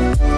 Bye.